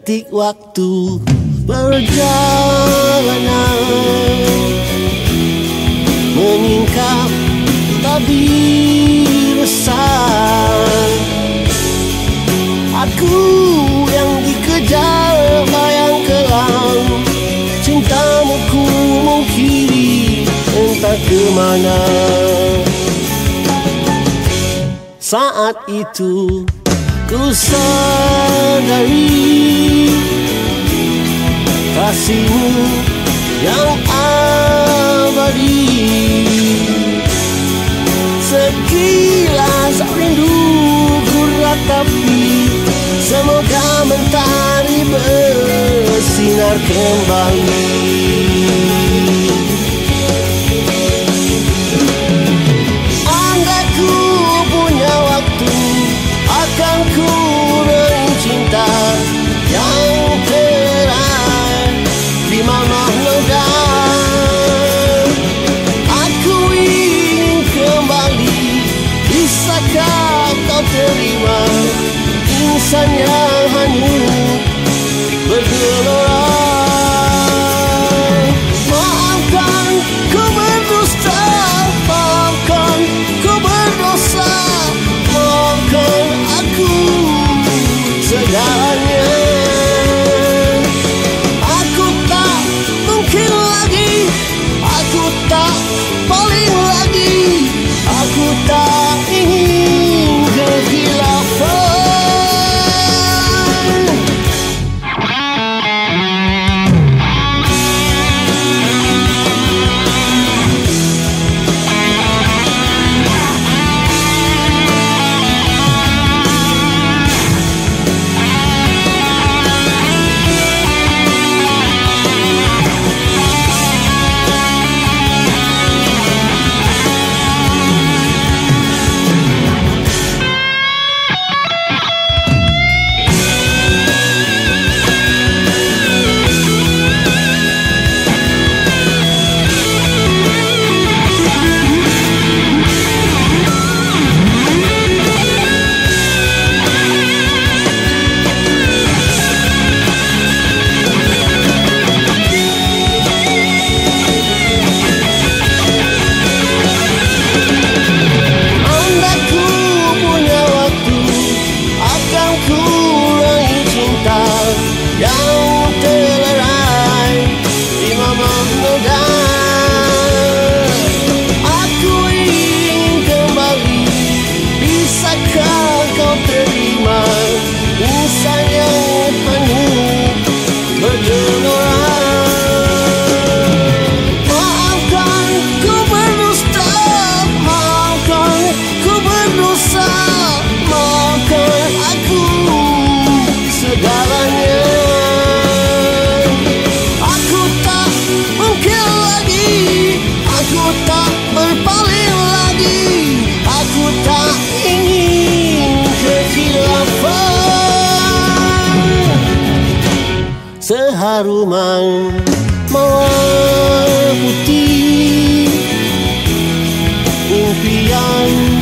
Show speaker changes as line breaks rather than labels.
detik waktu perjalanan. Menyingkap bisa Aku yang dikejar bayang kelam Cintamu ku mengkiri entah ke mana. Saat itu ku sadari Kasihmu yang ada kembali ku punya waktu Akan ku beri cinta. Yang terang Di mana Aku ingin kembali Bisakah kau terima? Insan yang hanyut haruman mawar putih impian